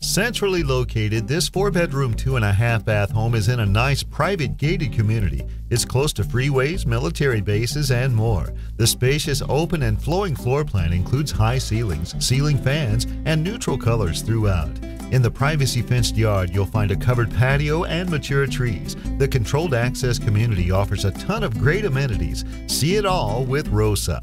Centrally located, this four bedroom, two and a half bath home is in a nice private gated community. It's close to freeways, military bases, and more. The spacious, open, and flowing floor plan includes high ceilings, ceiling fans, and neutral colors throughout. In the privacy fenced yard, you'll find a covered patio and mature trees. The controlled access community offers a ton of great amenities. See it all with ROSA.